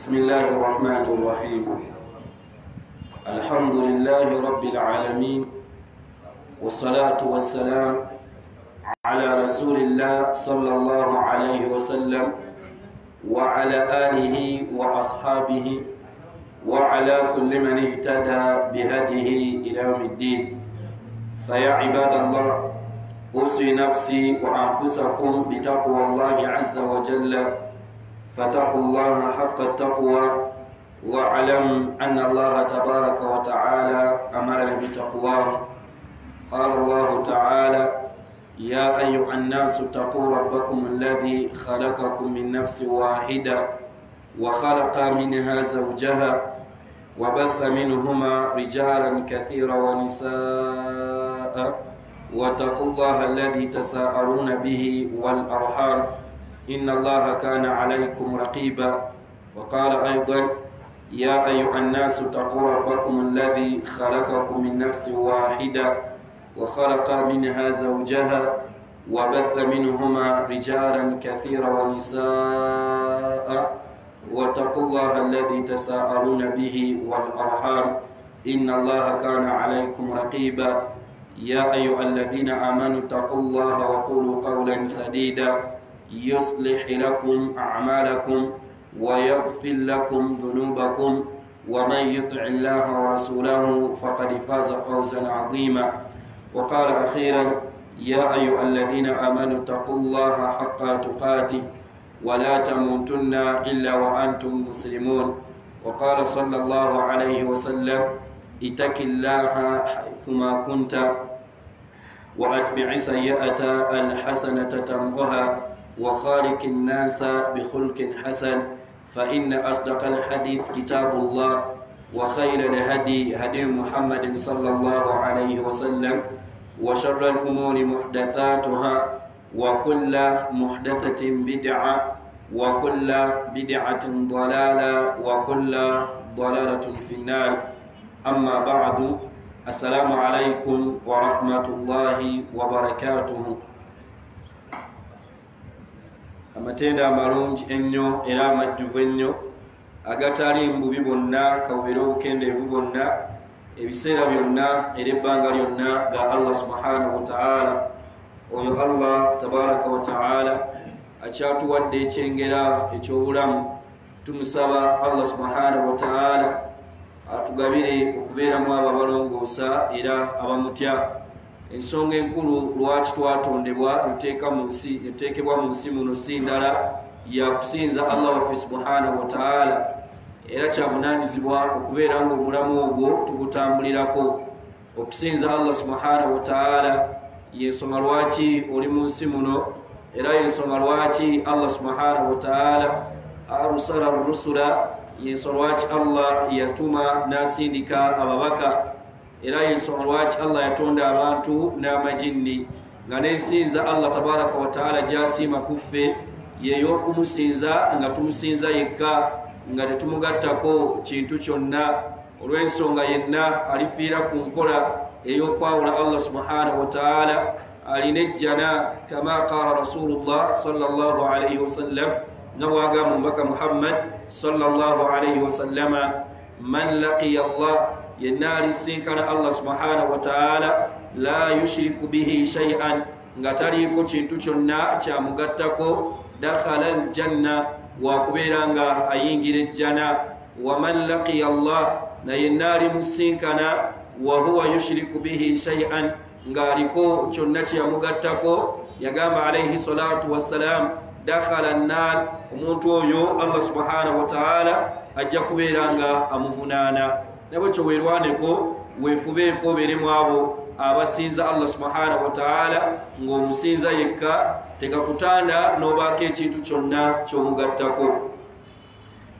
بسم الله الرحمن الرحيم. الحمد لله رب العالمين والصلاة والسلام على رسول الله صلى الله عليه وسلم وعلى آله وأصحابه وعلى كل من اهتدى بهديه إلى يوم الدين. فيا عباد الله أوصي نفسي وأنفسكم بتقوى الله عز وجل فاتقوا الله حق التقوى واعلم أن الله تبارك وتعالى أمرنا بتقواه. قال الله تعالى يا أيها الناس اتقوا ربكم الذي خلقكم من نفس واحدة وخلق منها زوجها وبث منهما رجالا كثيرا ونساء. واتقوا الله الذي تساءلون به والأرحام. إن الله كان عليكم رقيبا وقال أيضا يا أيها الناس اتقوا ربكم الذي خلقكم من نفس واحدة وخلق منها زوجها وبث منهما رجالا كثيرا ونساء واتقوا الله الذي تساءلون به والأرحام. إن الله كان عليكم رقيبا. يا أيها الذين آمنوا اتقوا الله وقولوا قولا سديدا. يصلح لكم أعمالكم ويغفر لكم ذنوبكم ومن يطع الله ورسوله فقد فاز فوزا عظيما. وقال أخيرا يا أيها الذين آمنوا اتقوا الله حق تقاته ولا تموتن إلا وأنتم مسلمون. وقال صلى الله عليه وسلم اتق الله حيثما كنت وأتبع سيئة الحسنة تمغها وخالق الناس بخلق حسن فإن أصدق الحديث كتاب الله وخير الهدي هدي محمد صلى الله عليه وسلم وشر الأمور محدثاتها وكل محدثة بدعة وكل بدعة ضلالة وكل ضلالة في النار أما بعد السلام عليكم ورحمة الله وبركاته amatenda amalungi ennyo era amajjuvu ennyo agatali mbubi bonna kabubeere obukendeevu bwonna ebiseera byonna era ebbanga lyonna ga allah subhanahu wataala oyo allah tabaraka wataala akyatuwadde ekyengera ekyobulamu. Tumusaba allah subhanahu wataala atugabire okubeeramu abo abalongoosa era abamutya ensonga enkulu lwaki twatondebwa netuteekebwa mu nsi muno si ndala yakusinza allah waffe subhanahu wataala era kyabunanyizibwa okubeera nga obulamu obwo tugutambulirako okusinza allah subhanahu wataala yensonga lwaki oli mu nsi muno? Era yensonga lwaki allah subhanahu wataala arusala rusula? Yensonga lwaki allah yatuma nasindika ababaka yensonga lwaki allah yatonda abantu n'amajinni nga nensinza allah tabaraka wataala gyasiima kuffe. Yeyokumusinza nga tumusinza yekka. Nga tetumugattako kintu kyonna. Olw'ensonga yenna alifiira ku nkola. Ey'okwawula allah subhanahu wataala alina ejjana kama qala rasulullah salllah alaihi wasallam nga bwagamba omubaka muhammad salllah alaihi wasallama man laqiya allah yenna alisinkana allah subhanahu wataala la yushiriku bihi shaian nga taliiko kintu kyonna kyamugattako dakhala aljanna wakubeera nga ayingira ejjana. Waman laqiya allah na yenna alimusinkana wahuwa yushiriku bihi shaian ng'aliko kyonna kyeyamugattako yagamba alaihi salatu wassalam dakhala nnar omuntu oyo allah subhanahu wataala ajja kubeera nga amuvunaana nabwekyo weerwaneko weefubeeko obeeremu abo abasinza allah subhanahu wataala ng'omusinza yekka tekakutanda n'obaako ekintu kyonna kyomugattako.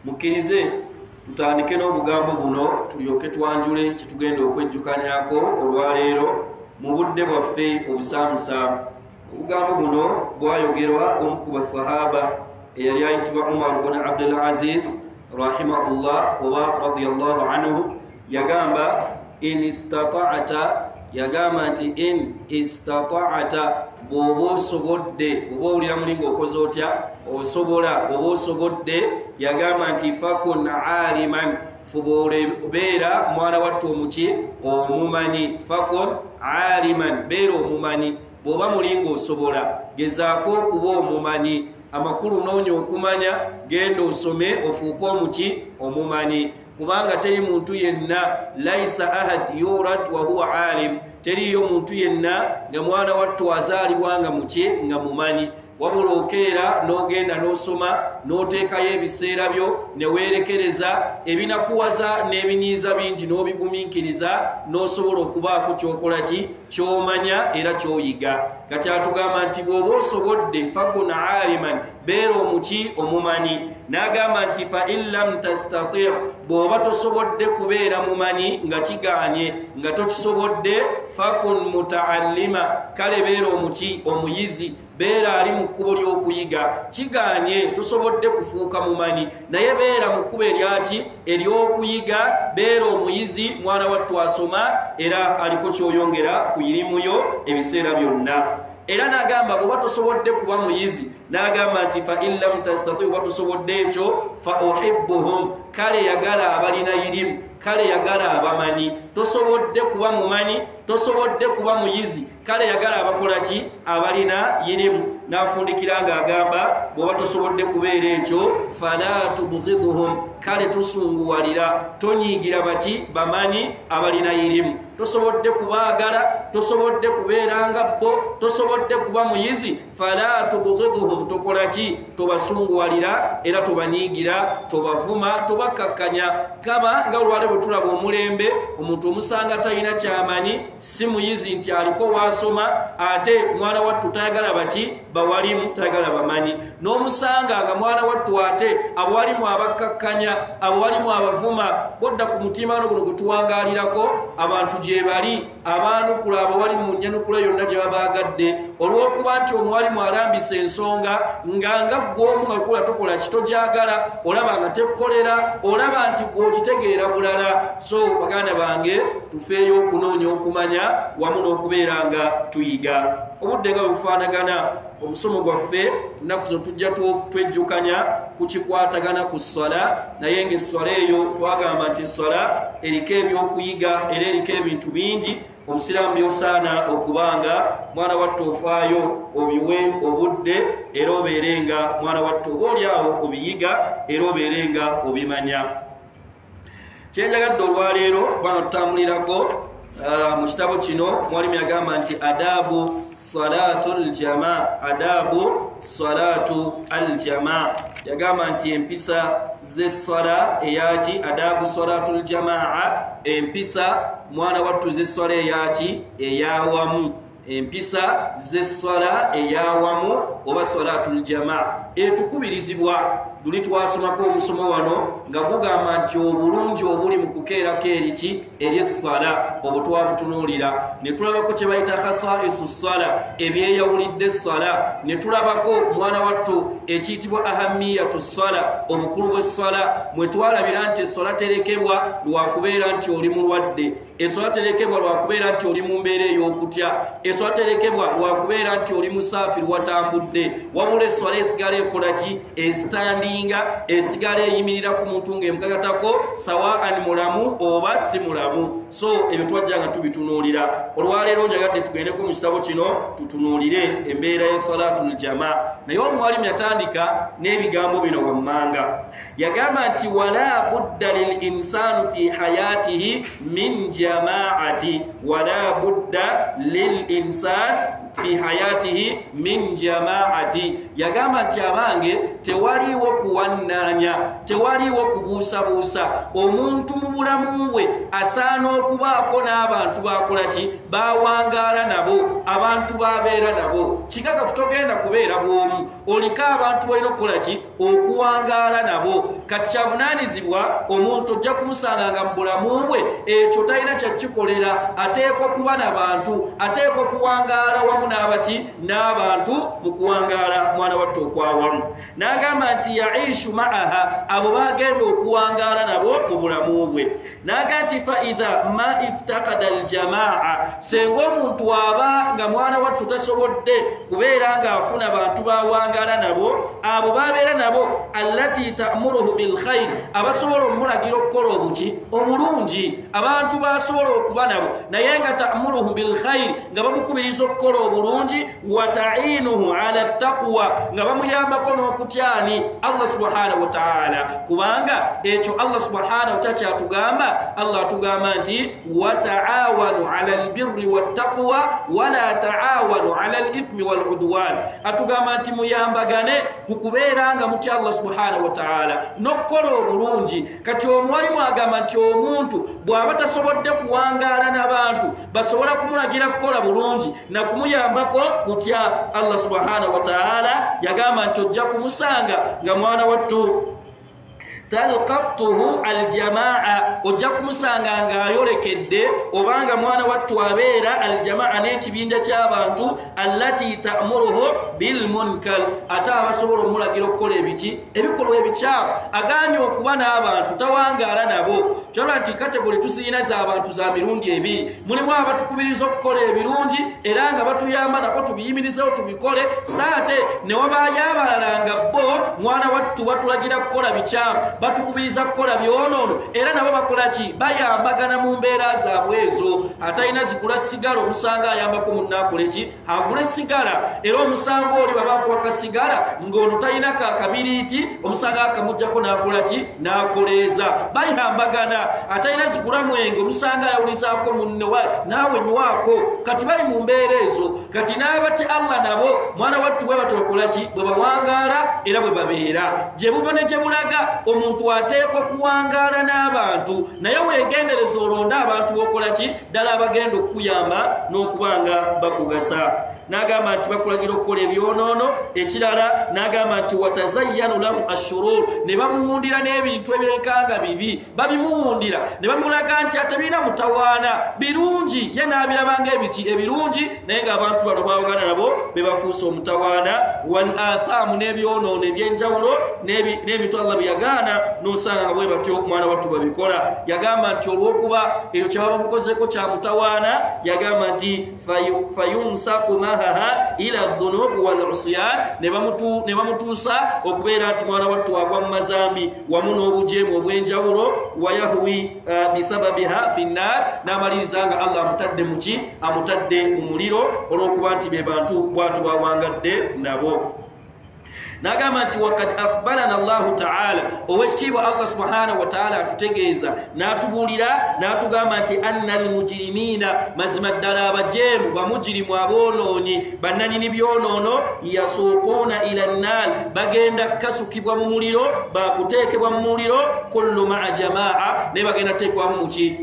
Mukkirize tutandike n'obugambo buno tulyoke twanjule kyetugenda okwejjukanyako olwaleero mu budde bwaffe obusaamusaamu obugambo buno bwayogerwa omu ku basahaba eyali ayitibwa umar bun abdul aziz rahimahullah oba radiallahu anhu yagamba in istata'ata yagamba nti in istataata bw'oba osobodde oba owulira muli ngaokoze otya osobola oba osobodde yagamba nti fakun aliman fuba obeera mwana watta omuki omumanyi. Fakun aliman beera omumanyi. Bw'oba muli ngaosobola gezaako okuba omumanyi. Amakulu noonya okumanya genda osome ofuuke omuki omumanyi kubanga teri muntu yenna laisa ahad yurad wahuwa alim teriyo muntu yenna nga mwana wattu azaalibwa nga muki nga mumanyi. Wabula okeera n'ogenda n'osoma n'oteekayo ebiseera byo ne weerekereza ebinakuwaza n'ebinyiiza bingi n'obigumiikiriza n'osobola okubaako kyokola ki? Kyomanya era kyoyiga. Kati atugamba nti bw'oba osobodde fakun aliman beera omuki omumanyi. N'agamba nti fa in lam tastatir bw'oba tosobodde kubeera mumanyi nga kiganye nga tokisobodde fakun mutaallima kale beera omuki omuyizi beera ali mu kkubo ly'okuyiga. Kiganye tosobodde kufuuka mumanyi. Naye beera mu kkubo eryaki ery'okuyiga beera omuyizi mwana wattu asoma era aliko kyoyongera ku irimuyo ebiseera byonna era n'agamba bweoba tosobodde kuba muyizi n'agamba nti fa in lam tastati oba tosobodde ekyo fa ohibbuhum kale yagala abalina irimu kale yagala abamanyi tosobodde kuba mumanyi tosobodde kuba muyizi. Kale yagala abakola ki? Abalina yirimu. N'afundikira ng'agamba bw'oba tosobodde kubeera ekyo fala tubghiduhum kale tosunguwalira tonyiigira baki bamanyi abalina yirimu. Tosobodde kubaagala tosobodde kubeera nga bo tosobodde kuba muyizi. Fala tubghiduhum tokola ki? Tobasunguwalira era tobanyiigira tobavuma tobakkakkanya kama nga olwale bwe tulaba omulembe omuntu omusanga talina kyamanyi si muyizi nti aliko wasoma ate mwana wattu tayagala baki bawalimu tayagala bamanyi. N'omusanga nga mwana wattu ate abawalimu abakkakkanya abawalimu abavuma bodda ku mutimano guno gwe tuwangaalirako abantu gye bali abaanukula abawalimu mu nnyanukula yonna gye babaagadde olw'okuba nti omuwalimu alambisa ensonga nga nga gwomu nga lukula tokola kitojagala olaba nga tekkolera olaba nti gwokitegeera bulala. So baganda bange tufeeyo okunoonya okumanya wamu n'okubeera nga tuyiga. Obudde nga bwebufaanagana omusomo gwaffe ennaku zo tujja twejjukanya kukikwatagana ku swala naye ngaesswala eyo twagamba nti esswala eriko ebyokuyiga era eriko ebintu bingi omusiraamu byosaana okubanga mwana watta ofaayo obiwe obudde era obeerenga mwana watta oba oliawo obiyiga era obeerenga obimanya. Kyenjagadde olwaleero kubanga tutambulirako mu kitabo kino mwalimu yagamba nti adabu salatu ljamaa adabu salatu aljamaa yagamba nti empisa zeswala eyaki? Adabu salatu ljamaa empisa mwana wattu zeswala eyaki? Eyawamu. Empisa zeswala eyawamu oba salatu ljamaa etukubirizibwa luli twasomako omusomo wano nga gugamba nti obulungi obuli mu kukeerako eriki eryessala obwo twabutunuulira. Ne tulabako kye bayita khasaisu ssala ebyeyawulidde essala. Ne tulabako mwana wattu ekiyitibwa ahamiyatu ssala obukulu bw'essala mwe twalabira nti essala terekebwa lwakubeera nti oli mulwadde. Essala terekebwa lwakubeera nti oli mu mbeera ey'okutya. Essala terekebwa lwakubeera nti oli musaafi lwatambudde. Wabula essala esigala ekola ki esitandi nga esigala eyimirira ku muntu ng'emugagatako sawaan mulamu oba si mulamu. So ebyo twajja nga tubitunuulira. Olwaleero njagadde tugendeko mu kitabo kino tutunuulire embeera y'esalaatu ljama naye omuwalimu yatandika n'ebigambo bino wammanga. Yagamba nti wala budda lilinsaanu fi hayatihi min jamaati. Wala budda lilinsan fi hayatihi min jamaati. Yagamba nti abange tewaliiwo kuwannaanya tewaliiwo kubuusabuusa. Omuntu mu bulamu bwe asaana okubaako n'abantu bakola ki? Bawangaala nabo abantu babeera nabo. Kikakafu togenda kubeera bwomu oliko abantu balina okukola ki? Okuwangaala nabo. Kati kyavunaanizibwa omuntu ojja kumusanga nga mu bulamu bwe ekyo talina kyakikolera ateekwa kuba nabantu ateekwa okuwangaala wamu n'abaki n'abantu mu kuwangaala mwana watta okwawamu n'agamba nti yaishu maaha abo bagenda okuwangaala nabo mu bulamu bwe. N'agamba nti faidha ma iftakada aljamaa senga omuntu aba nga mwana wattu tasobodde kubeera ng'afuna bantu bawangaala nabo abo babeera nabo allati tamuruhu bilkhairi abasobola omulagira okukola obuki obulungi abantu basobola okuba nabo. Naye nga tamuruhu bilkhairi nga bamukubiriza okukola obulungi wa tainuhu ala taqwa nga bamuyambako n'okutyani allah subhanahu wataala kubanga ekyo allah subhanahu wataala kyatugamba allah atugamba nti wataawanu ala albirri wattaqwa wala taawanu ala lithmi waludwan atugamba nti muyambagane ku kubeera nga mutya allah subhanahu wataala n'okukola obulungi. Kati omuwalimu agamba nti omuntu bw'aba tasobodde kuwangaala n'abantu basobola kumulagira kukola bulungi nakumuyambako kutya? Allah subhanahu wataala yagamba nti ojja kumusanga nga mwana wattu. Talkaftuhu aljamaa ojja kumusanga ng'ayolekedde obanga mwana wattu abeera aljamaa n'ekibinja ky'abantu allati tamuruhu bilmunkar. Ate abasobola omulagira okukola ebiki ebikolwa ebikyamu aganye okuba n'abantu tawangaala nabo. Kyolwa nti kategole tuziina z'abantu za mirundi ebiri mulimu abatukubiriza okukola ebirungi era nga batuyamba nako tubiyimirizewo tubikole saate ne wabaayo abalala nga bo mwana wattu batulagira kukola bikyamu batukubiriza kukola byonoono. Era nabo bakola ki? Bayambagana mu mbeera zaabwe ezo. Atalina zigula sigala omusanga ayambako munaakola ki? Agula sigala. Era omusanga oli babaafuwaka sigala ng'ono talina kakabiriiti omusanga akamugjako n'akola ki? N'akoleeza. Bayambagana. Atalina zigula mwenge omusanga ayawulizaako munnewa naawe nywako. Kati bali mu mbeera ezo kati n'abate allah nabo mwana wattu bwe batokola ki? Bwe bawangaala era bwe babeera. Gye buva ne gye bulaga omuntu ateekwa kuwangaala n'abantu naye weegendereza olonde abantu bokola ki? Ddala abagenda okukuyamba n'okuba nga bakugasa n'agamba nti bakulagira okukola ebyonoono ekirala n'agamba nti watazayyanu lahu ashurur ne bamuwundira n'ebintu ebyerekanga bibi. Babimuwundira ne bamulaga nti atebiina mutawaana. Birungi ye n'abirabanga ebiki ebirungi naye ng'abantu bano bawagana nabo be bafuuse omutawaana. Wal athaamu n'ebyonoono ebyenjawulo n'ebintu allah byeyagaana n'osanga nga bwe batyo omwana wattu babikola yagamba nti olw'okuba ekyo kye baba mukozeko kya mutawaana yagamba nti fayunsaku mahaha ila dhunubu walusyan ne bamutuusa okubeera nti mwana wattu wagwa mu mazambi wamu n'obujeemu obw'enjawulo wayahwi uh, bisababiha finnar n'amaliriza nga allah amutadde muki amutadde mu muliro olw'okuba nti be bantu bwatu bawangadde nabo nagamba nti wakad akhbarana llahu taala owekitiibwa allah subhanahu wataala atutegeeza n'atubuulira n'atugamba nti anna almujirimiina mazima ddala abajeemu bamujirimu aboonoonyi bannanyini byonoono yasuuquuna ila nnaar bagenda kasukibwa mu muliro bakuteekebwa mu muliro kullu maa jamaa naye bagenda teekwamu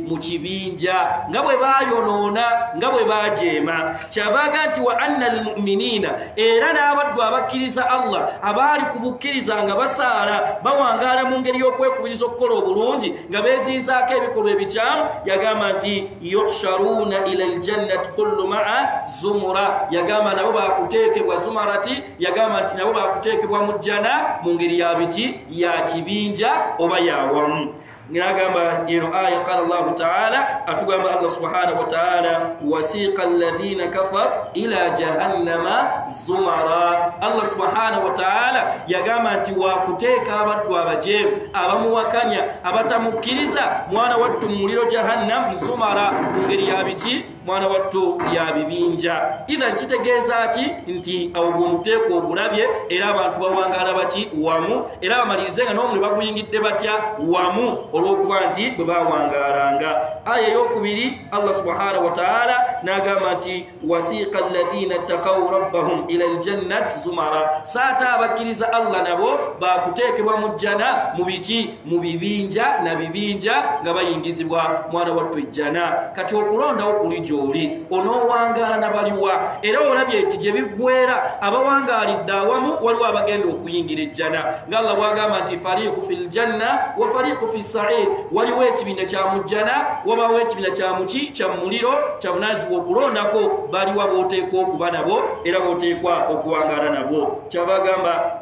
mu kibinja nga bwe bayonoona nga bwe bajeema kyavaaga nti wa anna almuminiina era n'abaddu abakkiriza allah abaali ku bukkiriza nga basaala bawangaala mu ngeri y'okwekubiriza okukola obulungi nga beeziizaako ebikolwa ebikyamu yagamba nti yuhsharuuna ila ljannati kullu maa zumura. Yagamba nabo bakuteekebwa zumarati yagamba nti nabo bakuteekebwa mu jjana mu ngeri ya biki? Ya kibinja oba yawamu nagamba eno aya qala llahu taala atugamba allah subhanahu wataala wasiqa alladhina kafar ila jahannama zumara allah subhanahu wataala yagamba nti wakuteeka abaddu abajeemu abamuwakanya abatamukkiriza mwana wattu mu muliro jahannam zumara mu ngeri ya biki mwana wattu ya bibinja. Ithan kitegeeza ki? Nti awo gweomuteeka ogulabye era abantu bawangaala baki wamu. Era bamalirize nga n'omuli baguyingidde batya? Wamu. Olw'okuba nti bwe bawangaalanga aya eyokubiri allah subhanahu wataala n'agamba nti wasiika alladhina ttakaw rabbahum ila ljannati zumara. Saata abakkiriza allah nabo bakuteekebwa mu jjana mu biki? Mu bibinja na bibinja nga bayingizibwa. Mwana wattu ejjana. Kati okulondawo kuli gy'oli onoowangaala na baliwa. Era olabye nti gye biggwera abawangaalidde awamu waliwo abagenda okuyingira ejjana. Nga allah bwagamba nti fariiku fi ljanna wa fariiku fi sair waliwo ekibiina kya mujjana wabaawo ekibiina kya muki kya muliro kya bunaazibwa okulondako. Baliwa booteekwa okuba nabo era booteekwa okuwangaala nabo. Kyabagamba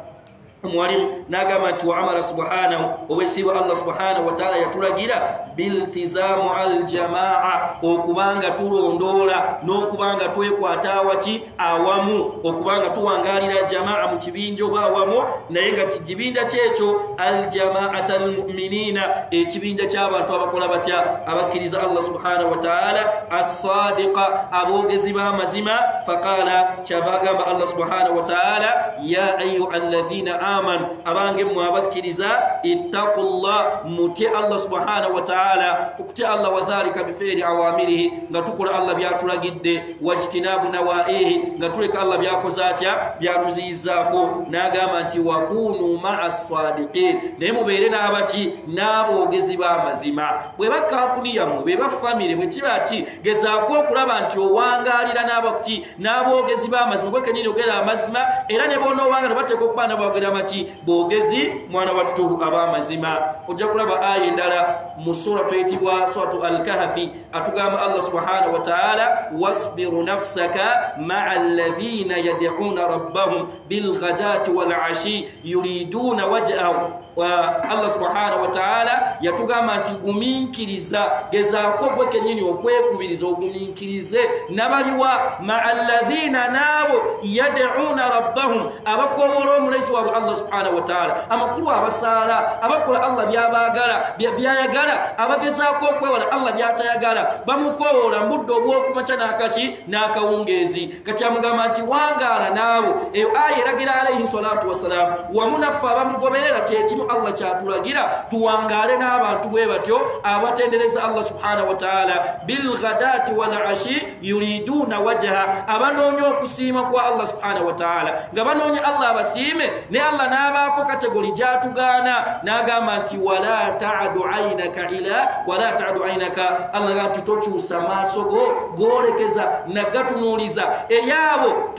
mwalimu nagamba nti waamara subhanahu obwesiibwa allah subhanahu wataala yatulagira biltizaamu aljamaa okubanga tulondoola n'okubanga twekwata awaki awamu okubanga tuwangalira jamaa mu kibinja oba awamu naye nga kibinja kyekyo aljamaata almuminina ekibinja ky'abantu abakola batya? Abakkiriza allah subhanahu wataala assadiqa aboogezi b'amazima faqaala kyava agamba allah subhanahu wataala ya ayuha alladhina amanu abange mmwe abakkiriza ittaqu llah mutye allah subhanahu wataala okutya allah wadhalika bifeeri awamirihi nga tukola allah byatulagidde wajtinabu nawaihi nga tuleka allah byakoze atya byatuziyizaako. N'agamba nti wakunu maa sadiqin naye mubeere n'abaki n'aboogezi b'amazima bwe bakampuni yammwe be bafamire bwe kiba ki? Gezaako okulaba nti owangalira n'abakuki n'aboogezi b'amazima gwe kenyini ogera amazima era ne bonaowanga ne bateeka okuba nabogera maki boogezi mwana wattu ab'amazima ojja kulaba aya endala mu sura tuyitibwa suratu alkahafi atugamba allah subhanahu wataala wasbiru nafsaka maa alladhina yadcuuna rabbahum bilghadati walashi yuriduna wajhahu allah subhanahu wataala yatugamba nti guminkiriza gezaako gwe kenyini okwekubiriza oguminkirize nabaliwa maa alladhina naabo yadcuuna rabbahum abakomola omulaisi waabwe allah subhanahu wataala amakulu abasaala abakola allah byabagala byayagala abagezaako okwewala allah byatayagala. Bamukowoola mbudde obwokumaca nakaki n'akawungeezi. Kakyamugamba nti wangaala naabo eyo aya eragira alaihi salatu wassalaamu wamu naffe abamugoberera kyekimu allah kyatulagira tuwangaale n'abantu bwe batyo abatendereza allah subhanahu wataala bilghadati walashi yuriduuna wajaha abanoonya okusiima kwa allah subhanahu wataala nga banoonya allah abasiime ne allah n'abaako kategori gyatugaana n'agamba nti wala tadu ainaka ila wala tadu ainaka allah ga nti tokyusa maaso go golekeza nagatunuuliza eri abo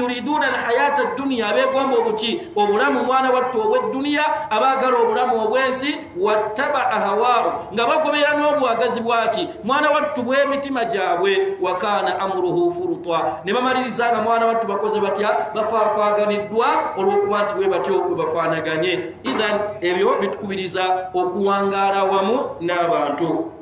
yuriduuna alhayata duniya abeegomba obuki? Obulamu mwana wattu obwedduniya abaagala obulamu obwensi wattabaa hawaahu nga bagobera n'obwagazi bwaki? Mwana wattu bw'emitima gyabwe wakaana amuruhu furutwa. Ne bamaliriza nga mwana wattu bakoze batya? Bafaafaaganiddwa olw'okuba nti bwe batyo bwe bafaanaganye. Ithan ebyo bitukubiriza okuwangaala wamu n'abantu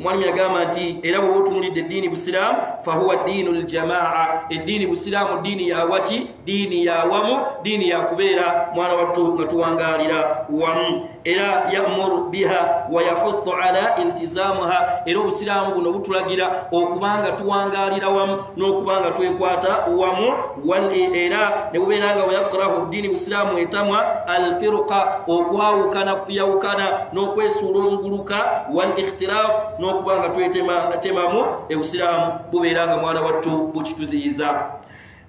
omwalimu yagamba nti era bweba otunulidde eddiini busiraamu fahuwa diinu ljamaa eddiini busiraamu diini yawaki diini yawamu diini yakubeera mwana wattu nga tuwangaalira wamu era yamuru biha wayahuthu ala iltizaamuha era obusiraamu buno butulagira okubanga tuwangalira wamu n'okubanga twekwata wamu era ne bubeeranga wayakrahu ddiini busiraamu etamwa alfiruqa okwawukana kuyawukana n'okwesuula omuguluka wal ikhtiraafu n'okubanga twetemamu ebusiraamu bubeeranga mwana wattu bukituziyiza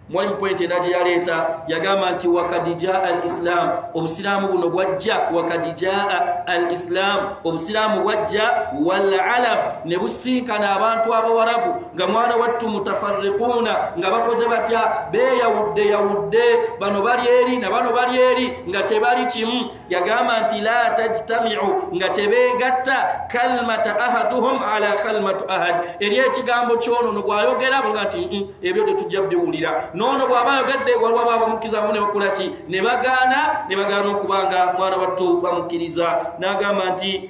mwalimu pointi era yaleeta yagamba nti wakad jaa al islam obusiraamu buno bwajja wakad jaa al islam obusiraamu bwajja walalam ne businkana abantu abawarabu nga mwana wattu mutafarriquuna nga bakoze batya beeyawudde yawudde bano bali eri na bano bali eri nga tebali kimu. Yagamba nti la tajtamiu nga tebeegatta kalmata ahaduhum ala kalmatu ahad. Eri ekigambo kyonono bwayogera nga nti ebyo tetujja biwulira nono bw'aba ayogedde waliwo aba bamukkiriza bamu ne bakolaki ne bagaana ne bagaana okubanga mwana wattu bamukkiriza n'agamba nti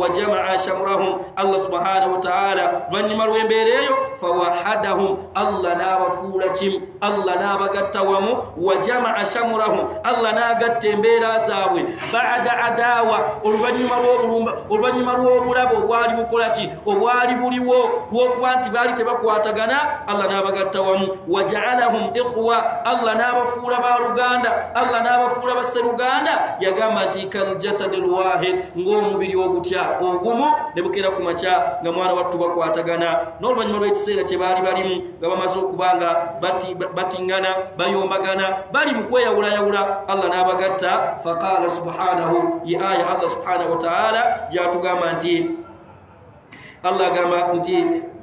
wajamaa shamrahum allah subhanahu wataala luvanyuma lw'embeera eyo fawahadahum allah n'abafuula kimu allah n'abagatta wamu wajamaa shamrahum allah n'agatta embeera zaabwe bada adawa oluvannyuma lw'obulabe obwali bukolaki obwali buliwo lw'okuba nti baali tebakwatagana allah n'abagatta wamu wajaalahum ikhwa allah n'abafuula baluganda allah n'abafuula basseruganda yagamba nti kaljasadi lwahid ng'omubiri ogutya ogumu ne bukera ku makya nga mwana wattu bakwatagana n'oluvannyuma lw'ekiseera kye baali balimu nga bamaze okuba nga batiŋŋana bayombagana bali mu kweyawulayawula. Allah n'abagatta faqala subhanahu ye aya allah subhanahu wataala gyatugamba nti allah agamba nti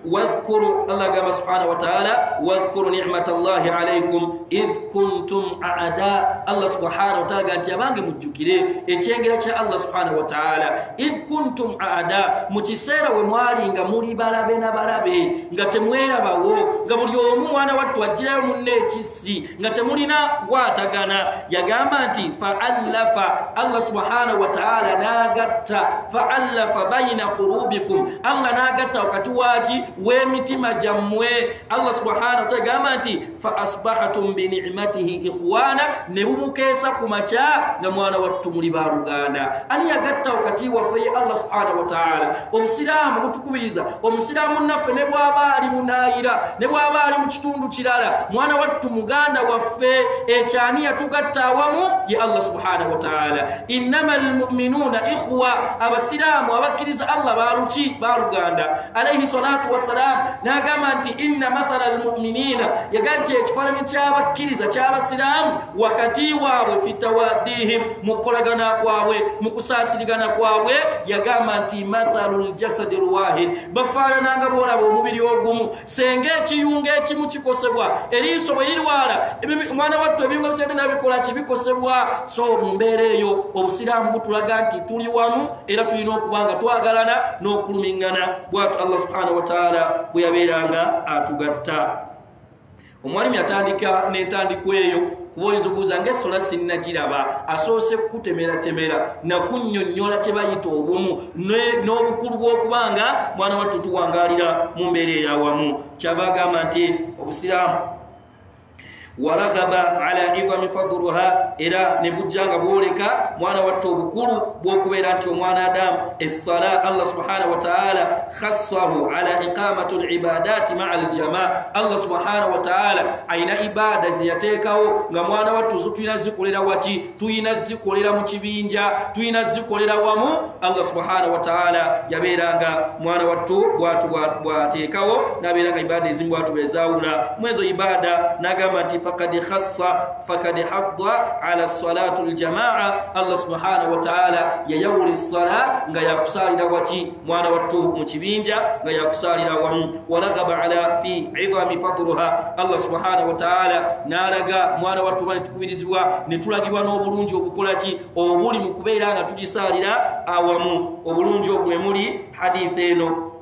wadhkuru allah agamba subhanahu wataala wadhkuru nicmat llahi alaikum id kuntum ada allah subhanahu wataala ga nti abange mujjukire ekyengera kya allah subhanahu wataala id kuntum ada mu kiseera we mwali nga muli balabe na balabe nga temwerabawo nga buli omu mwana wattu ajirayo munne ekissi nga temulina kukwatagana yagamba nti faallafa allah subhanahu wataala nagatta. Faallafa baina qulubikum allah nagatta wakati waki w'emitima gyammwe. Allah subhanahu wataala gamba nti fa asbahatum binicmatihi ikhwana ne bumukeesa ku makya nga mwana wattu muli baluganda ani yagatta wakati waffe ye allah subhanahu wataala obusiraamu butukubiriza omusiraamu naffe ne bw'aba ali munayira ne bw'aba ali mu kitundu kirala mwana wattu muganda waffe ekyani yatugatta awamu ye allah subhanahu wataala innama almuminuuna ikhwa abasiraamu abakkiriza allah baluki baluganda alaihi salatu wassalam n'agamba nti inna mathala almuminina yaga nti ekifaananyi kyabakkiriza kyabasiraamu wakati waabwe fi tawadihim mu kukolagana kwabwe mu kusaasirigana kwabwe yagamba nti mathalu ljasadi lwahid bafaanananga boolaba omubiri ogumu. Senga ekiyunga ekimu kikosebwa. Eriiso bwe lirwala omwana wattu ebiyunga bisente nabikola kibikosebwa so mu mbeera eyo obusiraamu butulaga nti tuli wamu era tulina okuba nga twagalana n'okulumiŋŋana bwatu allah subhanahu wataala bwe yabeeranga atugatta. Omwalimu yatandika n'entandikwa eyo kuba oyinza okubuuza ngaessola sinnagiraba asoose kukutemeratemera nakunnyonnyola kye bayita obumu n'obukulu bw'okubanga mwana wattu tuwangaalira mu mbeera eyawamu kyava agamba nti obusiraamu waraghaba ala idami fadluha era ne bujja nga bwoleka mwana watte obukulu bw'okubeera nti omwana adamu essala allah subhanahu wataala khassahu ala iqamati libadati maa aljamaa allah subhanahu wataala ayina ibaada zeyateekawo nga mwana wattu zo tulina zikolera waki tuyina zikolera mu kibinja tuyina zikolera wamu allah subhanahu wataala yabeeranga mwana wattu bwatu bwateekawo nabeeranga ibaada ezimu bwatu bwezawula mu ezo ibaada nagamba nti fakad khassa fakad hadda ala salatu ljamaa allah subhanahu wataala yayawula essala nga yakusalira waki mwana wattu mu kibinja nga yakusalira wamu. Waraghaba ala fi idami fadluha allah subhanahu wataala nalaga mwana wattu ba netukubirizibwa netulagibwa n'obulungi obukolaki obuli mu kubeera nga tugisalira awamu. Obulungi obwemuli haditha eno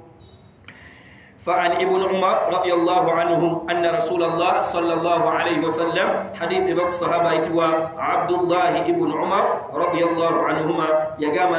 فعن ابن عمر رضي الله عنه أن رسول الله صلى الله عليه وسلم حديث بك صحابة عبد الله ابن عمر رضي الله عنهما يقام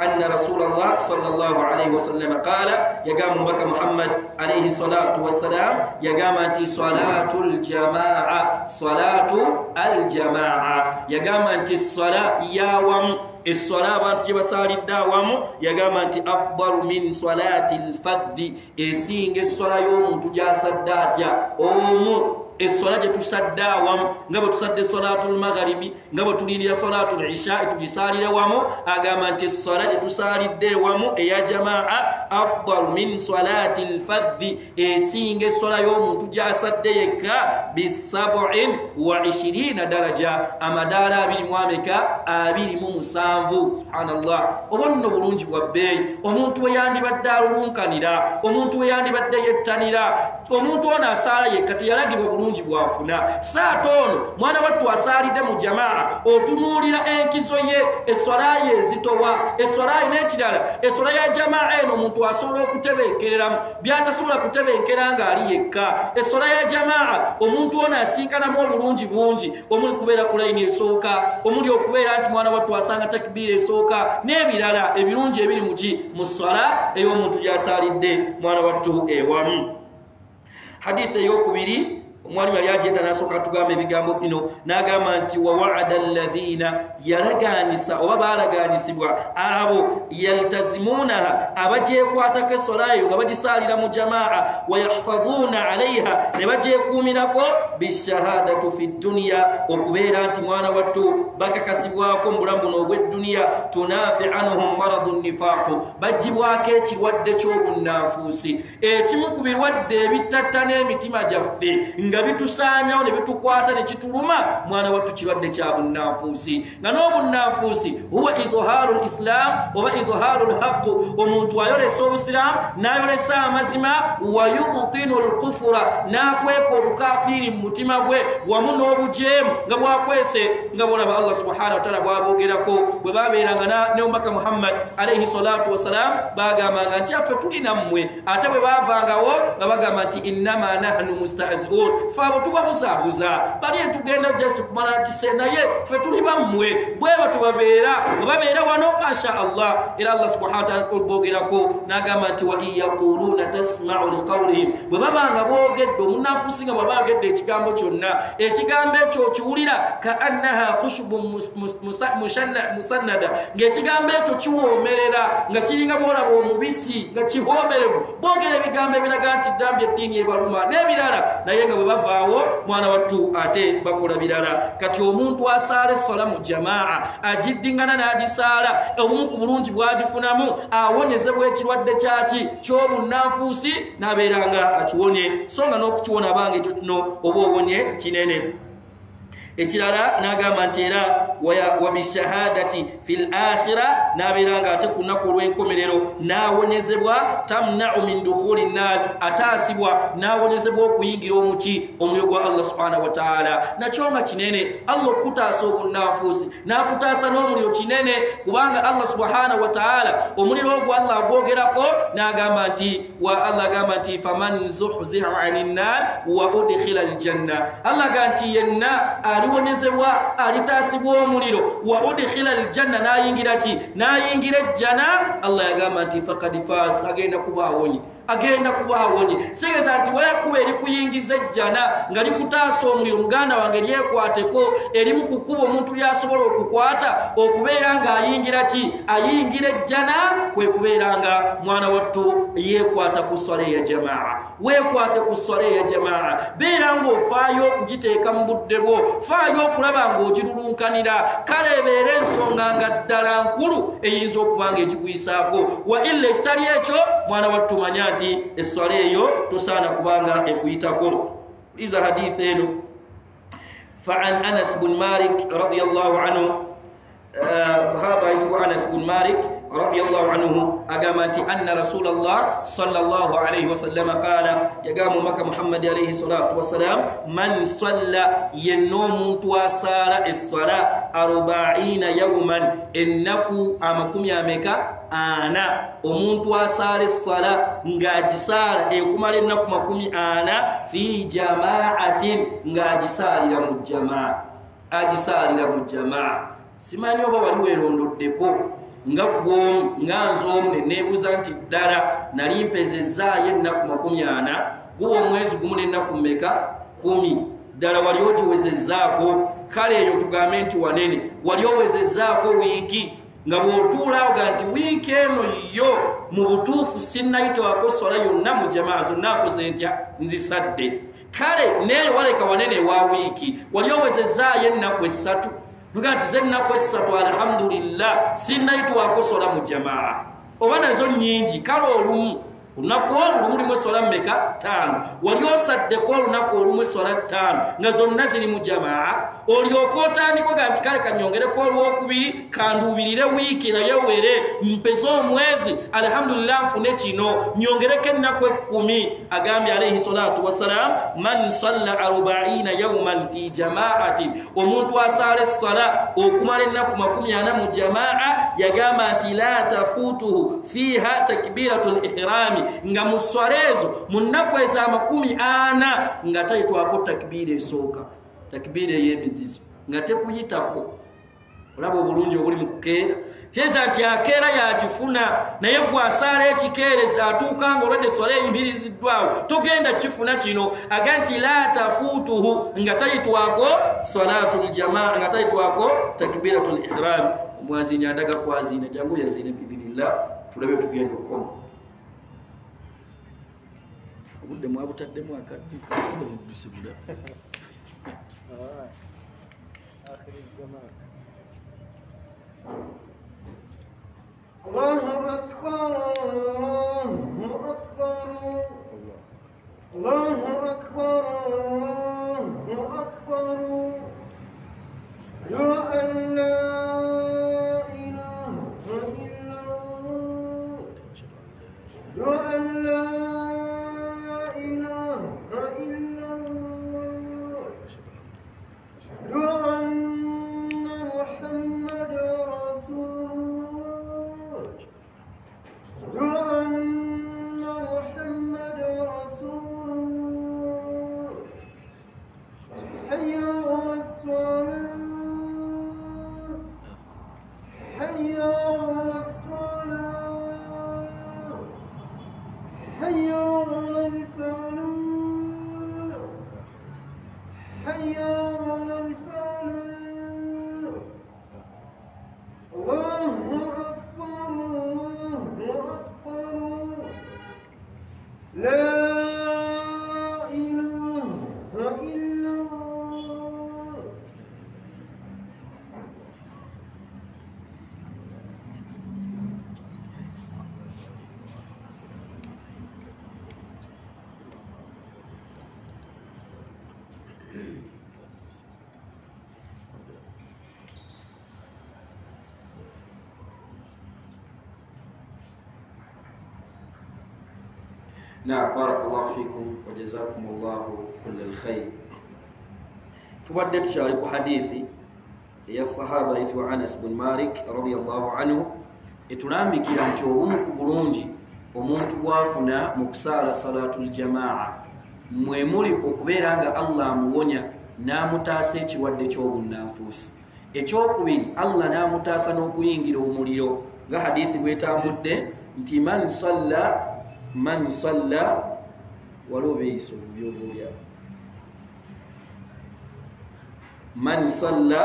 أن رسول الله صلى الله عليه وسلم قال يقام بك محمد عليه الصلاة والسلام يقام صلاة الجماعة صلاة الجماعة يقام الصلاة يوم essola abantu gye basalidde awamu yagamba nti afdalu min salati lfaddi esinga essola y'omuntu gy'asadde atya? Omu essola gye tusadde awamu nga bwe tusadde solatu lmagharibi nga bwe tulindira solatu lishai tugisalire wamu agamba nti essola gye tusalidde ewamu eya jamaa afdalu min salati lfaddi esinga essola y'omuntu gy'asadde yekka bisabin wa 20 daraja amadaala abiri mu ameka abiri mu musanvu subhanallah. Oba nno bulungi bwa bbeeyi omuntu we yandibadde alulunkanira omuntu we yandibadde yettanira omuntu ono asaala yekka teyalagibwa bulungi bulungi bwafuna. Saata ono mwana wattu asaalidde mu jamaa otunuulira enkizo ye eswala ye ezitowa eswala ye n'ekirala eswala ya jamaa eno omuntu asobola okutebenkereramu byatasobola kutebenkera ng'ali yekka. Eswala ya jamaa omuntu ono asinkanamu obulungi bungi omuli kubeera ku layini esooka omuli okubeera nti mwana wattu asanga takibiira esooka n'ebirala ebirungi ebiri muki mu swala ey'omuntu gy'asaalidde mwana wattu ewamu. Haditha eyokubiri omwalimu yali ajeeta nasooka tugamba ebigambo bino n'agamba nti wawaada alladhina yalaganisa oba baalaganisibwa abo yaltazimunaha abagyekwatako esola eyo nga bagisaalira mu jamaa wayahfaduuna alaiha ne bagyekuumirako bishahadatu fi dduniya okubeera nti mwana wattu bakakasibwako mu bulamu buno obwedduniya tunafi anhum maradu nifaqu bagibwako ekirwadde ky'obunnanfuusi ekimu ku birwadde ebitatta n'emitima gyaffe nga bitusaanyawo ne bitukwata ne kituluma mwana wattu kirwadde kya bunnanfuusi. Nga n'obunnanfuusi huwa idhaaru lislam oba idhaaru lhaqu omuntu ayolesa obusiraamu n'ayolesa amazima wayubtinu lkufura n'akweka obukafiiri mu mutima gwe wamu n'obujeemu nga bwakwese nga bolaba allah subhanahu wataala bwabogerako bwe babeeranga ne omubaka muhammad alaihi salatu wassalam bagambanga nti affe tuli nammwe. Ate bwe bavangawo nga bagamba nti innama nahnu mustaziun fe abo tubabuzaabuza bali entugenda just kumala kise naye fe tuli bammwe bwe batubabeera bwe babeera wano masha allah. Era allah subhanahu wataala bogerako nagamba nti wa in yaquluuna tasmau liqaulihim bwe babanga boogedde omunanfuusi nga bwaba agedde ekigambo kyonna ekigambo ekyo okiwulira ka annaha khushubun musannada ng'ekigambo ekyo kiwoomerera nga kiringa bwolaba omubisi nga kihoomerevu. Boogera ebigambo ebiraga nti ddambi eddiini ebaluma n'ebirala naye nga bwe bavaawo mwana wattu ate bakola birala. Kati omuntu asaala essola mu jamaa agiddingana n'agisaala obumu ku bulungi bwagifunamu awonyezebwa ekirwadde kyaki ky'obunnanfuusi n'abeera nga akiwonye. So nga n'okukiwona abanga ekyo kino oba owonye kinene ekirala nagamba nti era wabishahadati fi lakhira nabeera nga ate ku lunaku olw'enkomerero nawonyezebwa tamnau min dukhuli nnar ataasibwa nawonyezebwa okuyingira omuki omuliro gwa allah subhanahu wataala nakyo nga kinene allah okutaasa obunnanfuusi nakutaasa n'omuliro kinene kubanga allah subhanahu wataala omuliro ogwo allah agwogerako nagamba nti allah agamba nti faman zuhziha ani nnar wa udkhila aljanna. Allah ga nti yenna aliwonyezebwa alitaasibwa omuliro wa udkhila aljanna nayingira ki nayingira ejjana allah yagamba nti fakad fas agenda kuba awonye. Agenda kuba awonye segeza nti wekuba erikuyingiza ejjana nga likutaasa omuliro muganda wange lyekwateko erimu kukuba omuntu lyasobola okukwata okubeera nga ayingira ki? Ayingira ejjana kwekubeera nga mwana wattu yekwata ku swala eya jamaa. Wekwate ku swala eya jamaa. Beera ngaofaayo okugiteeka mu budde bwo faayo okulaba ng'ogirulunkanira. Kale ebeera ensonga nga ddala nkulu eyinza okuba nga egikwisaako wa illa ekitali ekyo mwana wattu manya nti esswala eyo tosaana kubanga ekuyitako iza haditha eno فعن أنس بن مالك رضي الله صحابة يتبع أنس بن مالك رضي الله عنه أجمعت أن رسول الله صلى الله عليه وسلم قال يقام مك محمد عليه الصلاة والسلام من صلى ينوم تواصل الصلاة أربعين يوما إنك أمكم يا مك أنا أمون تواصل الصلاة نجاد صار إيكم إنك مكم أنا في جماعة نجاد صار إلى مجمع أجسار إلى مجمع سمعني وبابا لويرون دكتور nga gwomu nga nze omu neneebuuza nti ddala nali mpezezaayo ennaku makumi ana guba omwezi gumu n'ennaku mmeka kumi? Ddala wali ogiwezezzaako? Kale eyo tugambe nti wanene wali owezezzaako wiiki? Nga bw'otuulaawo ga nti wiiki eno yo mu butuufu sinnayitewako sola yonna mu jamaa zonna akoze ntya? Nzisadde. Kale neeyo waleka wanene wa wiiki wali owezezaayo ennaku essatu tuga nti ze ennaku essatu alhamdulillah sinnayitwako sola mu jamaa. Oba nazo nnyingi kale olumu olunaku olumu limu eswala mmeka? Ttaano. Wali osaddeko olunaku olumu eswala ttaano. Nga zonna ziri mu jamaa olyoka otandikwa ga nti kale kanyongereko olwokubiri kanduubirire wiiki naye were mpeze omwezi. Alhamdulillah nfune kino. Nyongereko ennaku ekkumi. Agambye alaihi salatu wassalamu man salla arbaina yauman fi jamaatin. Omuntu asaala essala okumala ennaku makumi ana mu jamaa yagamba nti la tafutuhu fiha takbiratu lihirami nga mu swala ezo mu nnaku ezo amakumi ana nga tayitwako takibiira esooka. Takibiira ey'emizizo. Nga tekuyitako. Olaba obulungi obuli mu kukeera. Teeza nti akeera yakifuna naye gwasaala ekikeereza atuuka nga olwadde swala eyimiriziddwawo togenda kifuna kino aga nti la tafuutuhu nga tayitwako salatu ljamaa nga tayitwako takbiratu lihirami omwaziini andaga kwaziina jangu yaziine bibirillah tulabe tugenda okukoma obudde mwabutaddemu akaddukaobubisi bulabe الله أكبر الله أكبر الله أكبر الله أكبر يا أن لا إله إلا الله يا أن لا na barakallahu fikum wajazakum llahu kula lkhair tubadde tukyali ku hadithi eya sahaba yitibwa anas bun malik radiallahu anhu etulambikira nti obumu ku bulungi omuntu bwafuna mu kusaala salatu ljamaa mwemuli okubeera nga allah amuwonya n'amutaasa ekirwadde ky'obunanfuusi ekyokubiri allah n'amutaasa n'okuyingira omuliro. Nga hadithi bwetambudde nti man salla man salla waliwo beeyisa obubyoboolya man salla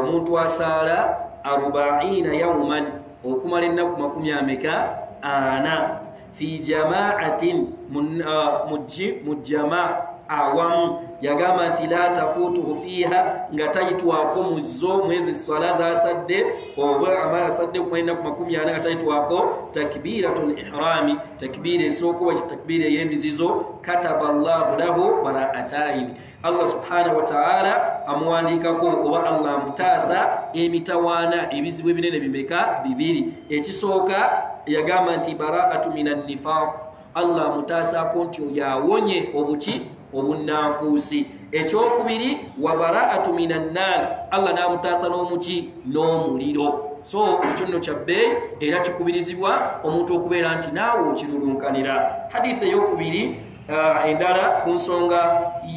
omuntu asaala arubaina yauman okumala ennaku makumi ameka? Ana. Fi jamaatin mu jamaa awamu yagamba nti la tafutuhu fiiha nga tayitwako muzo mwezi swala zasadde oba amala asadde kumainaku makumi ana nga tayitwako takbiratu lihrami takbira esookuba takbira ey'emizizo kataba llahu lahu baraataini allah subhanahu wataala amuwandiikako oba allah amutaasa emitawaana ebizibu ebinene bimeka bibiri. Ekisooka yagamba nti baraatu min annifaq allah amutaasako nti oyo awonye obuki obunanfuusi ekyokubiri wa baraatu min annar allah namutaasa n'omuki n'omuliro. So ekyo nno kyabbeeyi era kikubirizibwa omuntu okubeera nti naawe okirulunkanira. Hadithi eyokubiri uh, endala ku nsonga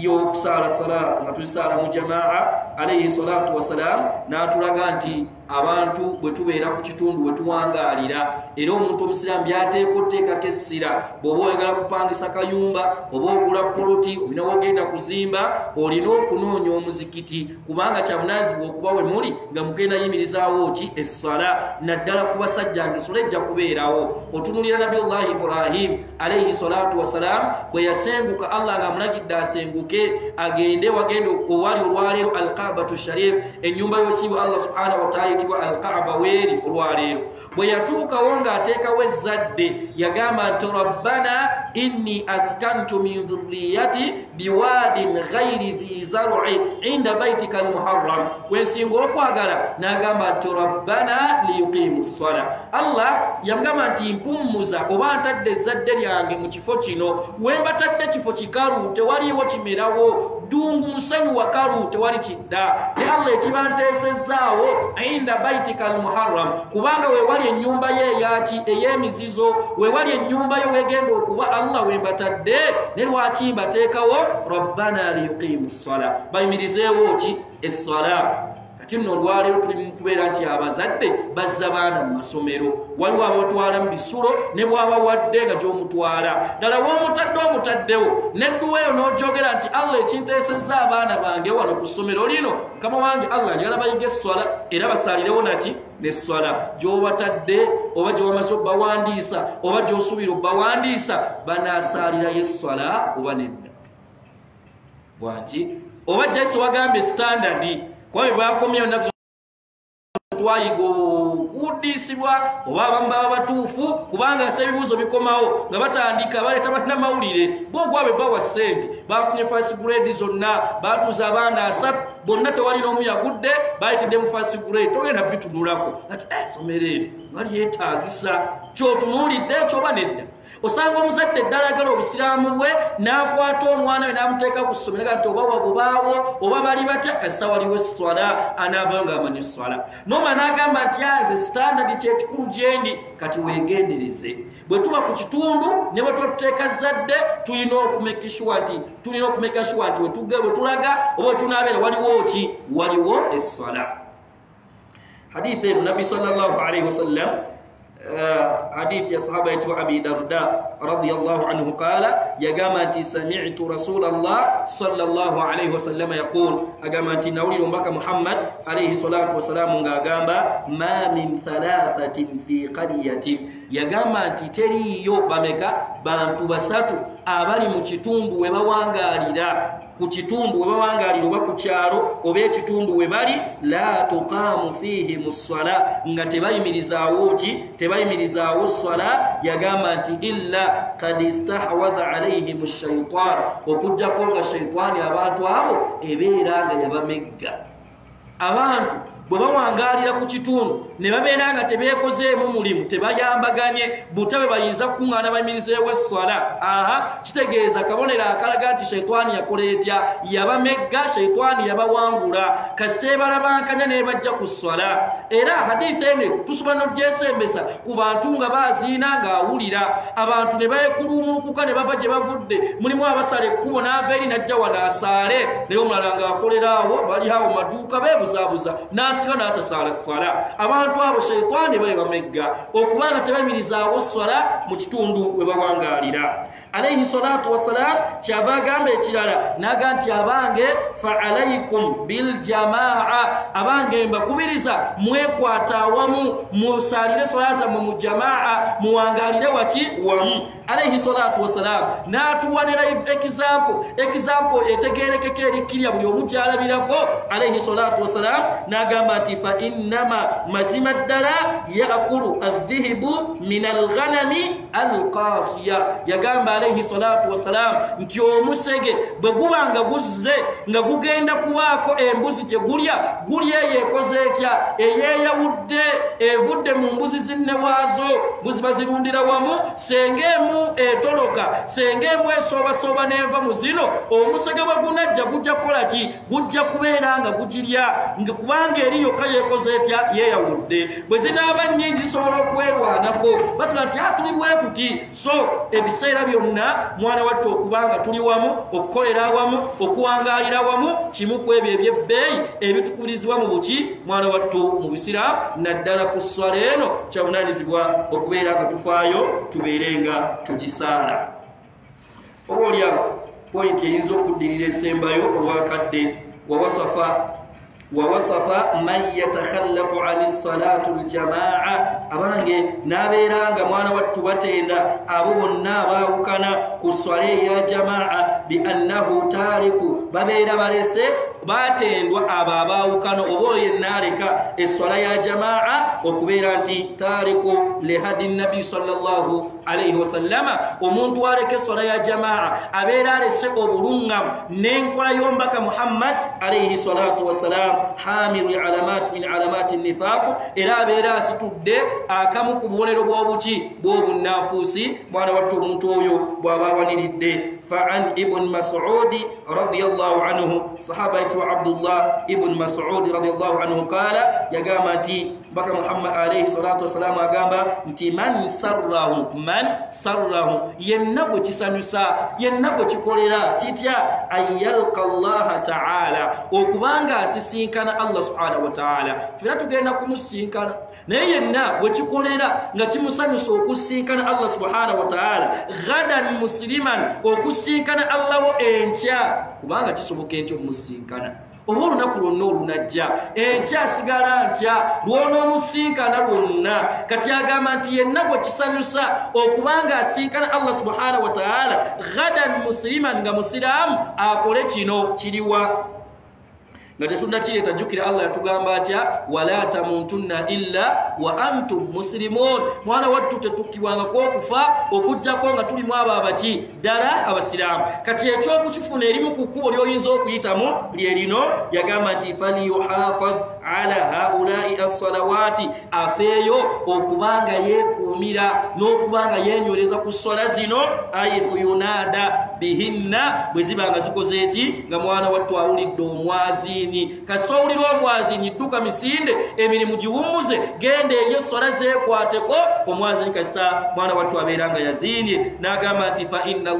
y'okusaala sala nga tuzisaala mu jamaa alaihi salatu wassalam n'atulaga nti abantu bwe tubeera ku kitundu bwe tuwangaalira era omuntu omusiraamu byateeka oteekako essira bw'oba oyagala kupangisa kayumba oba ogula poloti olina wogenda kuzimba olina okunoonya omuzikiti. Kubanga kyabunazibwa okuba we muli nga mugenda yimirizaawo ki? Essala. Naddala ku basajja nga esola ejja kubeerawo. Otunulira nabiyullahi ibrahimu alaihi salatu wassalam bwe yasenguka allah nga amulagidde asenguke agende wagende owali olwaleero alkabatu sharif ennyumba y'okiibwa allah subhanahu wataala yitibwa alkaaba weeri olwaleero. Bwe yatuukawo ng'ateekawo ezzadde yagamba nti rabbana inni askantu min dhurriyati biwaadin ghairi dhi zarui inda baitika almuharram. Wensinga okwagala n'agamba nti rabbana liyuqimu ssala allah yagamba nti mpummuza oba ntadde ezzadde lyange mu kifo kino. Wembatadde kifo kikalu tewaliiwo kimerawo ddungu musanyu wakalu tewali kidda. Ne allah ekiba nteesezaawo inda baitika almuharram. Kubanga wewali ennyumba ye eyaki ey'emizizo wewali ennyumba yo wegenda okuba allah wembatadde ne lwaki mbateekawo? Rabbana liyuqimu ssala bayimirizeewo ki? Essala kati nno olwaleero tuli mukubeera nti abazadde bazza baana mu masomero. Waliwo abatwala mu bisulo ne bwabawadde nga gy'omutwala. Ddala woomutadde omutaddewo nedduweeyo n'ojogera nti allah ekinteesezza abaana bange wano ku ssomero lino. Mukama wange allah njagala bayiga esswala era basaalirewo naki? Nesswala. Gy'obatadde oba gy'omaze obbawandiisa oba gy'osuubira obbawandiisa banaasaalirayo esswala oba nedda. Bwanti oba jayise wagambye standadi kwabe bakomyewo naku twayiga okuddisibwa oba abamu baba batuufu kubanga nsa ebibuuzo bikomawo nga batandika baleeta bannamawulire boogwabe bawa sente bafunye fast grade zonna batuuza abaana asatu bonna tewali n'omu yagudde bayitidde mu fast grade togenda bitunulako. Ati somero eryo nga lyetaagisa kyotunuulidde ekyoba nedda osanga omuzadde eddala agala obusiraamu bwe n'akwata omwana we n'amuteeka ku ssomero ga nti oba wabubaawo oba bali batya? Kasita waliwo eswala anaavayo ng'amanyi eswala nooma n'agamba nti aze sitandadi kyekikulu gyendi kati weegendereze. Bwe tuba ku kitundu ne bwe tuba tuteeka zadde tulina okumekishuwa nti tulina okumekashuwa nti wetuge bwe tulaga oba we tunaabeera waliwo ki? Waliwo eswala hadithi eno nabbi sallallahu alaihi wasallam hadithi ya sahaba yitibwa abi darda radiallahu anhu qala yagamba nti samitu rasulallah salllah alaihi wasallama yaqul agamba nti nawulire omubaka muhammad alaihi salatu wasalamu ngaagamba ma min thalathatin fi qaryatin yagamba nti teriiyo bameka bantu basatu abali mu kitundu we bawangaalira ku kitundu we bawangalira oba ku kyalo oba ekitundu we bali la tuqaamu fiihi mu ssala nga tebayimirizaawo ki? Tebayimirizaawo ssala yagamba nti illa kad istahwadha alaihim shaitan okugjako nga shaitaani abantu abo ebeera nga yabamegga. Abantu bwe bawangalira ku kitundu ne babeera nga tebeekozeemu mulimu tebayambaganye butabe bayinza kukuŋŋaana bayimirizeewo esswala aha kitegeeza kabonero akalaga nti shaitwani yakola etya? Yabamegga shaitwani yabawangula. Kasiteebalabankanya nebajja ku swala. Era hadithi ene tusobola nogjesembesa ku bantu nga baziina ng'awulira. Abantu ne bekulumukuka ne bava gye bavudde. Mulimu abasala ekkubo n'ava eri najja wano asaale. Naye omulala ng'akoleraawo bali awo maduuka beebuzaabuza n'asiga n'atasaala swala abantu abo shaitaani babe bamegga okubanga tebamirizaawo swala mu kitundu we bawangaalira. Alaihi salatu wassalam kyava agamba ekirala naga nti abange fa alaikum biljamaa abange mbakubiriza mwekwata awamu musaalire swala zammwe mu jamaa muwangaalire waki wamu. Alaihi salatu wassalam n'atuwanira ekizampo ekizampo etegerekeko erikkirya buli omu gyalabirako. Alaihi salatu wassalam n'agamba nti fa innama mazima ddala yakulu adhihibu min alghanami alqasiya. Yagamba alaihi salatu wassalam nti omusege bwe guba nga guzze nga gugenda kuwaako embuzi tegulya gulya eyo ekoze etya? Eyeyawudde evudde mu mbuzi zinne waazo mbuzi bazirundira wamu senga emu etoloka senga emu esoobasooba nenva mu zino omusege bwe gunajja gujja kukola ki? Gujja kubeera nga gugirya nga kubanga eri yokka yekoze etya? Yeyawudde bwe zinaaba nnyingi zisobola okwerwanako. Basiba nti atuli bwe tuti so ebiseera byonna mwana watte okubanga tuli wamu okukolera awamu okuwangaalira wamu kimu ku ebyo ebyebbeeyi ebitukubirizibwa mu buki mwana wattu mu bisiraamu naddala ku swala eno kyabunaanyizibwa okubeera nga tufaayo tubeere nga tugisaala. Oba olyawo pointi eyinza okuddirira esembayo olwakadde wawasafa ووصف من يتخلف عن الصلاة الجماعة أبانجي نابينا غمانا واتواتينا أبو النابا وكنا كصلي يا جماعة بأنه تارك بابينا ماليسي batendwa abo abaawukana oba oyo enaaleka eswala ya jamaa okubeera nti tariku lehadi nabi salllahu alaihi wasallama omuntu aleka eswala ya jamaa abeera alese obuluŋŋamu n'enkola y'omubaka muhammad alaihi salatu wassalam hamiru alamat min alamati nifaq era abeera asitudde akamu ku bubonero bw'obuki bw'obunanfuusi mwana watta omuntu oyo bw'aba awaniridde فعن ابن مسعود رضي الله عنه. صحابة عبد الله ابن مسعود رضي الله عنه قال يا قامتي بك محمد عليه الصلاة والسلام قام انت من سره؟ من سره؟ ينبو تسنسا ينبو تكوليرا تيتيا أن يلقى الله تعالى. وكبانغا سيسينكنا الله سبحانه وتعالى. فلا تقولنا كمسينكنا naye yenna bwekikolera nga kimusanyusa okusinkana allah subhanahu wataala gadan musiliman okusinkana allahwo enkya. Kubanga kisoboka entya okumusinkana oba olunaku lwonna olunajja enkya asigala ntya lwonoomusinkana lwonna. Kati agamba nti yenna bwe kisanyusa okubanga asinkana allah subhanahu wataala gadan musiliman nga musiraamu akole kino kiriwa nga tesudda kireeta jjukira allah yatugamba atya wala tamuntunna illa wa antum musilimun mwana wattu tetukkibwangako okufa okugjako nga tulimu abo abaki ddala abasiraamu. Kati ekyokukifuna erimu ku kkubo lyoyinza okuyitamu lyerino yagamba nti faliyuhafad ala haulai assalawaati afeeyo okubanga yeekuumira n'okubanga yenywereza ku sola zino aithu yunada bihinna bwe ziba nga mwana wattu awulidde omwaziini kasita owulira omwaziini dduka misinde emirimu giwummuze genda eri essola zeekwateko. Omwaziini kasita mwana wattu abeera nga yaziinye. N'agamba nti fa inna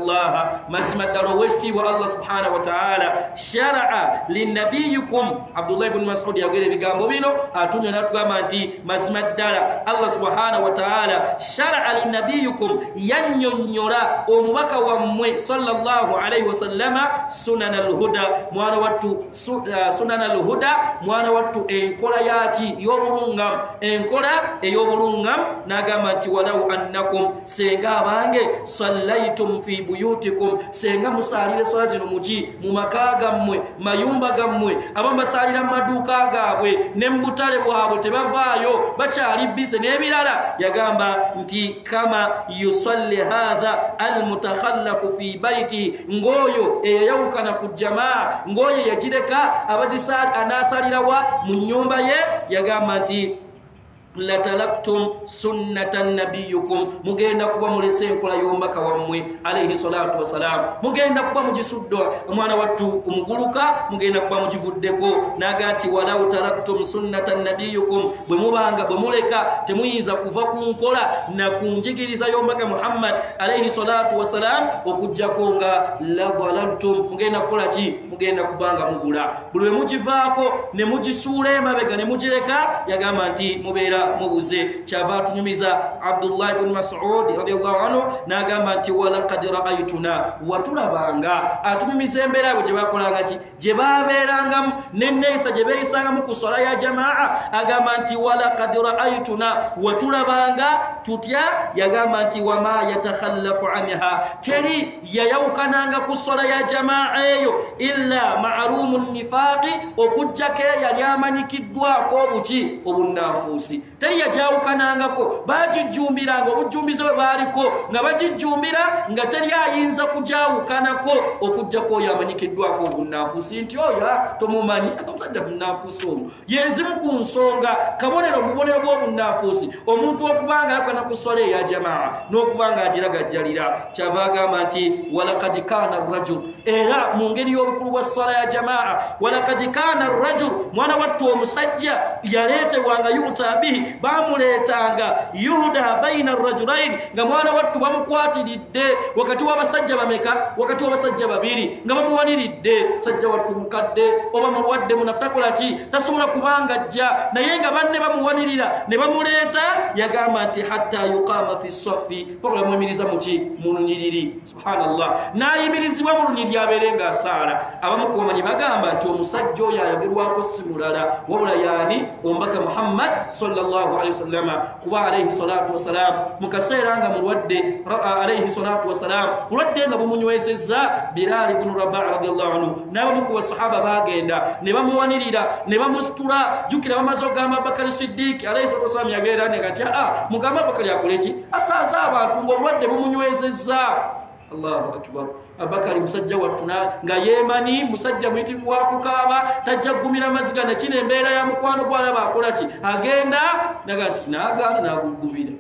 mazima ddala owekitiibwa allah subhanahu wataala sharaa linabiyikum abdullahi ibuni masudi yagera ebigambo bino atunya natugamba nti mazima ddala allah subhanahu wataala sharaa linabiyikum yannyonnyola omubaka wammwe sallallahu alaihi wasallama sunana lhuda mwana wattu sunana lhuda mwana wattu enkola yaki y'obulungamu enkola ey'obulungamu n'agamba nti walau annakum senga abange sallaitum fi buyutikum. Senga musaalira eswala zino muki mu maka gammwe mayumba gammwe abamu basaalira mu maduuka gaabwe ne mu butale bwabwe tebavaayo bakyali bise n'ebirala. Yagamba nti kama yusalli hatha almutakhallafu fi baiti ng'oyo eyayawukana ku jamaa ng'oyo yagireka anaasalirawa mu nnyumba ye yagamba nti latalaktum sunnata nabiyukum mugenda kuba mulese enkola y'omubaka wammwe alaihi salatu wassalamu mugenda kuba mugisuddwa omwana wattu omuguluka mugenda kuba mugivuddeko. Naga nti walau taraktum sunnata nabiyukum bwe mubanga bwe muleka temuyinza kuva ku nkola na ku njigiriza y'omubaka muhammad alaihi salatu wassalamu okugjako nga ladalaltum mugenda kukola ki? Mugenda kubanga mugula. Buli we mugivaako ne mugisuula emabega ne mugireka yagamba nti mubeera mubuze. Kyava atunyumiza abdullahi bni masudi radiallahu anhu nagamba nti walakad raaituna watulabanga. Atunyumiza embeera bwe gyebakolanga ki? Gye babeerangamu neneeyisa gye beeyisangamu ku sola ya jamaa. Agamba nti walakad raaituna watulabanga. Tutya? Yagamba nti wama yatakhallafu anha. Teri yayawukananga ku sola ya jamaa eyo illa marumu nifaqi. Okugjako eyali amanyikiddwako obuki? Obunanfuusi teri yajawukanangako bagijjumbiranga obujjumbize bwe baaliko nga bagijjumbira nga teri ayinza kujawukanako okugjako oyo amanyikiddwako obunanfuusi nti oyo tomumanyi omusajja munanfuusi oyo yenzimu ku nsonga kabonero mubonero bw'obunanfuusi omuntu okubanga yakana ku sola eya jamaa n'okubanga agiragajjalira kyava agamba nti walakad kana rajul era mu ngeri y'obukulu bwa sola ya jamaa walakad kana rajul mwana wattu omusajja yaleetebwanga yuta bihi bamuleetanga yuda baina rajulaini nga mwana wattu bamukwatiridde wakati w'abasajja bameka wakati w'abasajja babiri nga bamuwaniridde sajja wattu mukadde oba mulwadde munafu takola ki? Tasobola kubanga ajja. Naye nga banne bamuwanirira ne bamuleeta yagamba nti hatta yuqama fi safi paka bamuyimiriza muki mu lunyiriri. Subhanallah. N'ayimirizibwa mu lunyiriri abeere nga asaala abamu kubamanyi bagamba nti omusajja oyo ayogerwako si mulala wabula yaani omubaka muhammad wasallama kuba alaihi salatu wassalam. Mu kaseera nga mulwadde alaihi salatu wassalam. Bulwadde nga bumunywezezza birali bunu raba radiallahu anhu. N'abamu ku basahaba bagenda ne bamuwanirira ne bamusitula jukira bamaze ogamba abakari siddiiki alaihi salatu wassalam yabeera negati aa mugambe abakari akoleki asaaza abantu ngaobulwadde bumunywezezza allahu akbar. Abakari musajja wattuna nga yemani musajja muyitivu wakukaaba tajja kugumira maziga nakino embeera ya mukwano gwalaba akolaki agenda naga nti naganda nagugumira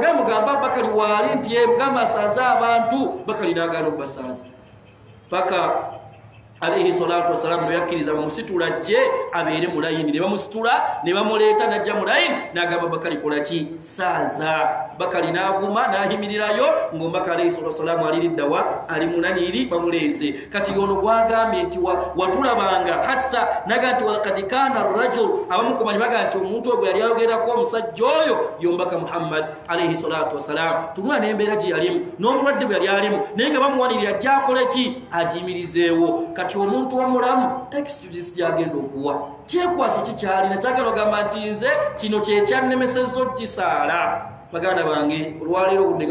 naye mugamba bakali waali nti mugamba asaaze abantu bakali naganda okubasaaza. Paka alaihi salatu wasalamu noyakkiriza bamusitula jje abeere mulayini ne bamusitula ne bamuleeta najja mulayini nagamba bakali kolaki saaza. Bakali naguma nahimirirayo ngaomubaka alaihi salatu wasalamu aliriddawa ali munaniiri bamuleese. Kati ono gwagambye nti watulabanga hatta naga nti walakad kana rajul. Abamu kumanyi baga nti omuntu ogwe yali ayogerako omusajja oyo yombaka muhammad alaihi salatu wasalamu tunula nembeera gye yalimu n'omulwadde bwe yali alimu naye nga bamuwanirira ajja akoleki agiyimirizeewo. Kati omuntu wamulamu excuse gyagenda okuwa. Kyekwasa kikyalina kyagenda ogamba nti nze kino kyekyannemesezza okisaala baganda bange olwaleero obudde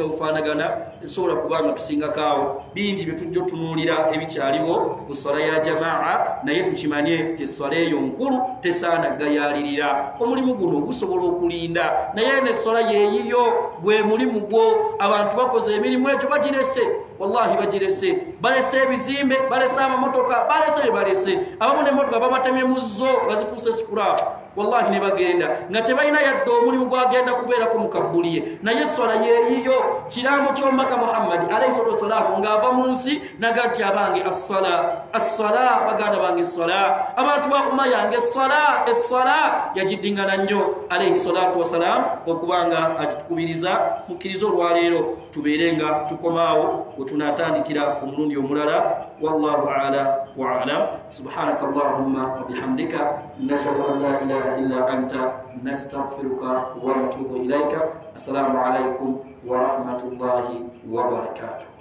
bufaanagana nsobola kubanga tusingakaawo. Bingi byetujja otunuulira ebikyaliwo ku swala ya jamaa naye tukimanye ti eswala eyo nkulu tesaana gayalirira omulimu guno gusobola okulinda naye neswala yeeyiyo gwe mulimu gwo. Abantu bakoze emirimu egyo bagirese. Wallahi bagirese. Balese ebizimbe balese amamotoka balese bye balese. Abamu nemotoka babatemye muzo nga zifuuse sikurapu wallahi ne bagenda. Nga tebalina yadde omulimu gwagenda kubeerako mukabbuliye naye eswala yeeyiyo kiramu kyomubaka omubaka muhammadi alayhi salatu wasalaamu ng'ava mu nsi nagati abange assala. Assala baganda bange essala abantu bakuma yange essala essala yagiddingana nnyo alayhi salatu wasalaamu okubanga agitukubiriza mukkiriza olwaleero. Tubeere nga tukomaawo wetunatandikira omulundi omulala. Wallahu ala waalam subhanaka allahumma wabihamdika nashhadu an la ilaha illa anta. Nastaghfiruka wa natubu ilaika assalamu alaikum wa rahmatullahi wa barakatuh.